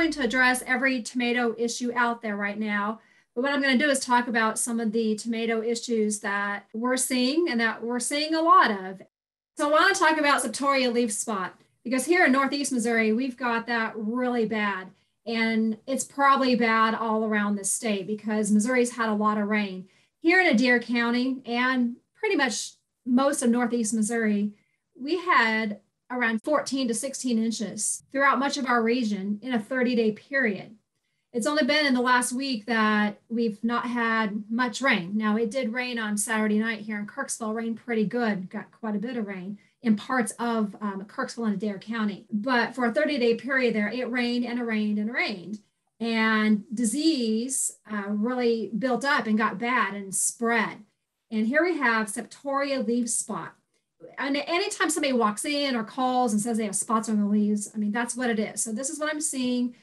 going to address every tomato issue out there right now. But what I'm going to do is talk about some of the tomato issues that we're seeing and that we're seeing a lot of. So I want to talk about Septoria leaf spot because here in Northeast Missouri, we've got that really bad. And it's probably bad all around the state because Missouri's had a lot of rain. Here in Adair County and pretty much most of Northeast Missouri, we had around 14 to 16 inches throughout much of our region in a 30 day period. It's only been in the last week that we've not had much rain. Now, it did rain on Saturday night here in Kirksville, rained pretty good, got quite a bit of rain in parts of um, Kirksville and Adair County. But for a 30 day period there, it rained and it rained and it rained. And disease uh, really built up and got bad and spread. And here we have Septoria leaf spot. And anytime somebody walks in or calls and says they have spots on the leaves, I mean, that's what it is. So this is what I'm seeing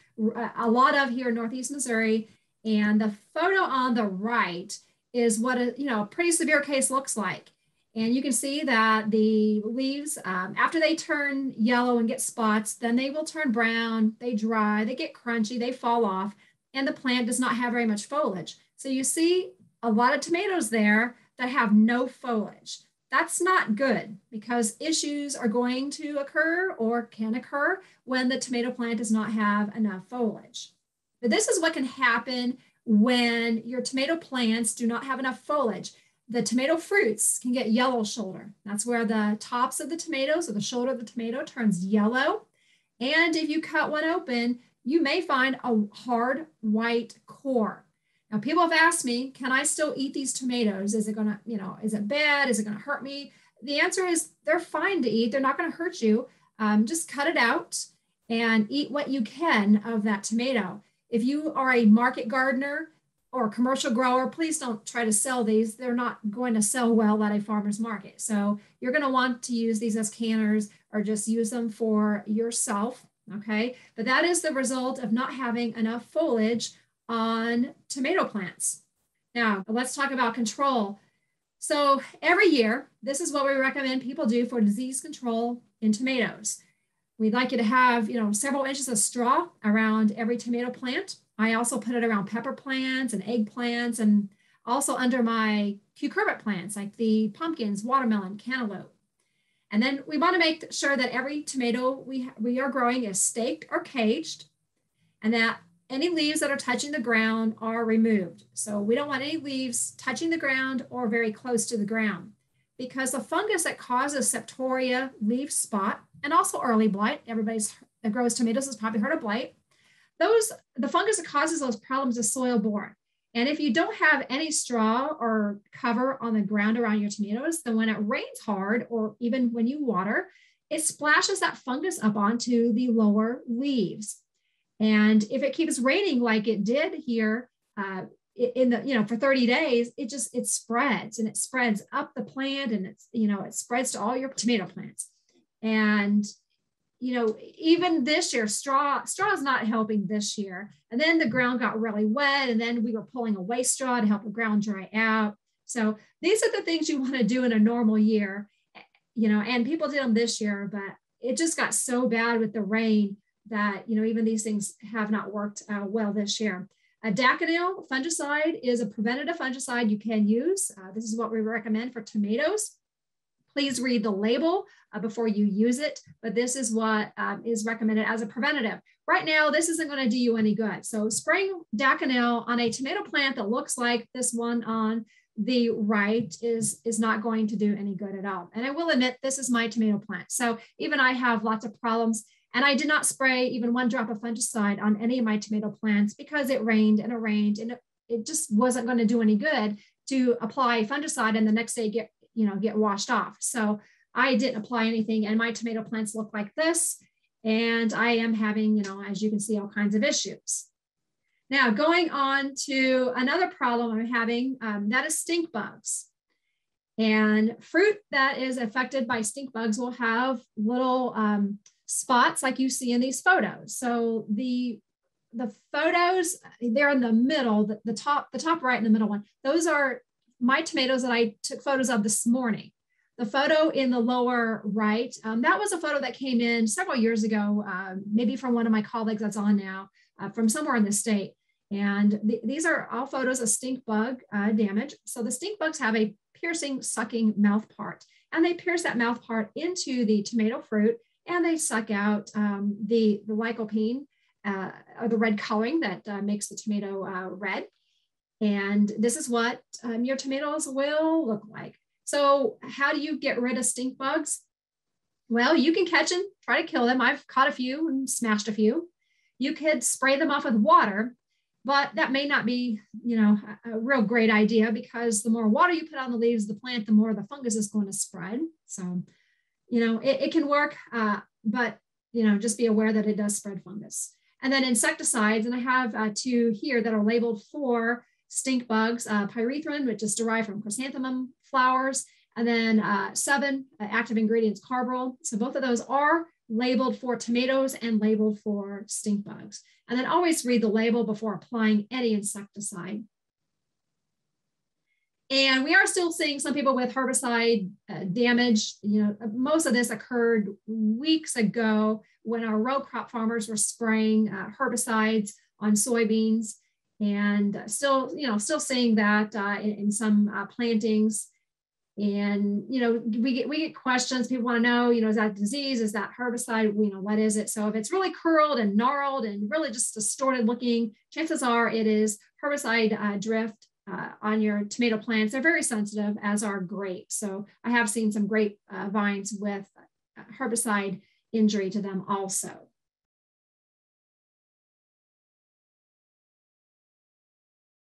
a lot of here in Northeast Missouri. And the photo on the right is what a you know a pretty severe case looks like. And you can see that the leaves, um, after they turn yellow and get spots, then they will turn brown, they dry, they get crunchy, they fall off, and the plant does not have very much foliage. So you see a lot of tomatoes there that have no foliage. That's not good because issues are going to occur or can occur when the tomato plant does not have enough foliage. But this is what can happen when your tomato plants do not have enough foliage. The tomato fruits can get yellow shoulder. That's where the tops of the tomatoes or the shoulder of the tomato turns yellow. And if you cut one open, you may find a hard white core. Now, people have asked me, can I still eat these tomatoes? Is it going to, you know, is it bad? Is it going to hurt me? The answer is they're fine to eat. They're not going to hurt you. Um, just cut it out and eat what you can of that tomato. If you are a market gardener or commercial grower, please don't try to sell these. They're not going to sell well at a farmer's market. So you're going to want to use these as canners or just use them for yourself. Okay. But that is the result of not having enough foliage on tomato plants. Now, let's talk about control. So every year, this is what we recommend people do for disease control in tomatoes. We'd like you to have, you know, several inches of straw around every tomato plant. I also put it around pepper plants and eggplants and also under my cucurbit plants like the pumpkins, watermelon, cantaloupe. And then we want to make sure that every tomato we, we are growing is staked or caged and that any leaves that are touching the ground are removed. So we don't want any leaves touching the ground or very close to the ground because the fungus that causes septoria leaf spot and also early blight, everybody's that grows tomatoes has probably heard of blight. Those the fungus that causes those problems is soil borne. And if you don't have any straw or cover on the ground around your tomatoes, then when it rains hard or even when you water, it splashes that fungus up onto the lower leaves. And if it keeps raining like it did here uh, in the, you know, for 30 days, it just, it spreads and it spreads up the plant and it's, you know, it spreads to all your tomato plants. And, you know, even this year, straw, straw is not helping this year. And then the ground got really wet and then we were pulling away straw to help the ground dry out. So these are the things you want to do in a normal year, you know, and people did them this year, but it just got so bad with the rain that, you know, even these things have not worked uh, well this year. A Daconil fungicide is a preventative fungicide you can use. Uh, this is what we recommend for tomatoes. Please read the label uh, before you use it, but this is what um, is recommended as a preventative. Right now, this isn't going to do you any good. So spraying Daconil on a tomato plant that looks like this one on the right is, is not going to do any good at all. And I will admit, this is my tomato plant. So even I have lots of problems and I did not spray even one drop of fungicide on any of my tomato plants because it rained and it rained and it, it just wasn't going to do any good to apply fungicide and the next day get, you know, get washed off. So I didn't apply anything and my tomato plants look like this. And I am having, you know, as you can see, all kinds of issues. Now going on to another problem I'm having, um, that is stink bugs. And fruit that is affected by stink bugs will have little um, spots like you see in these photos. So the the photos they're in the middle, the, the top the top right in the middle one. Those are my tomatoes that I took photos of this morning. The photo in the lower right, um, that was a photo that came in several years ago, um, maybe from one of my colleagues that's on now. uh, from somewhere in the state. And th these are all photos of stink bug uh, damage. So the stink bugs have a piercing, sucking mouth part, and they pierce that mouth part into the tomato fruit and they suck out um, the, the lycopene, uh, or the red coloring that uh, makes the tomato uh, red. And this is what um, your tomatoes will look like. So how do you get rid of stink bugs? Well, you can catch them, try to kill them. I've caught a few and smashed a few. You could spray them off with water, but that may not be, you know, a, real great idea because the more water you put on the leaves of the plant, the more the fungus is going to spread. So, you know, it, it can work, uh, but, you know, just be aware that it does spread fungus. And then insecticides, and I have uh, two here that are labeled for stink bugs, uh, pyrethrin, which is derived from chrysanthemum flowers, and then uh, Sevin uh, active ingredients carbaryl. So both of those are labeled for tomatoes and labeled for stink bugs. And then always read the label before applying any insecticide. And we are still seeing some people with herbicide uh, damage. You know, most of this occurred weeks ago when our row crop farmers were spraying uh, herbicides on soybeans and still, you know, still seeing that uh, in, in, some uh, plantings. And you know, we get we get questions. People want to know, you know, is that disease? Is that herbicide? You know, what is it? So if it's really curled and gnarled and really just distorted looking, chances are it is herbicide uh, drift uh, on your tomato plants. They're very sensitive, as are grapes. So I have seen some grape uh, vines with uh, herbicide injury to them also.